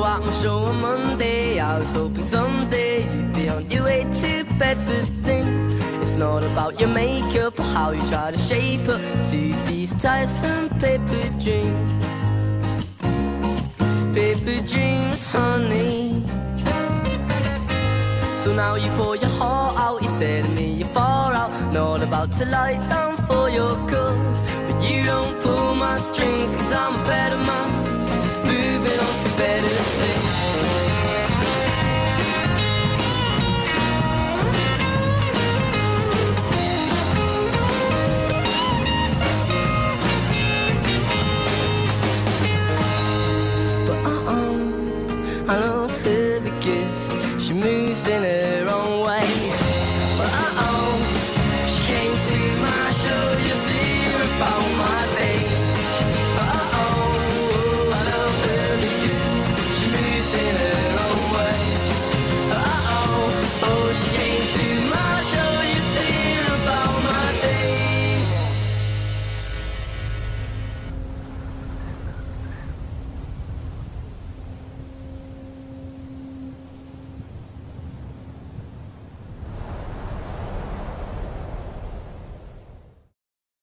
at my show on Monday. I was hoping someday you'd be on your way to better things. It's not about your makeup or how you try to shape up to these tiresome paper dreams. Paper dreams, honey. So now you pour your heart out, you're telling me you're far out. Not about to lie down for your cause. But you don't pull my strings, cause I'm a better man. half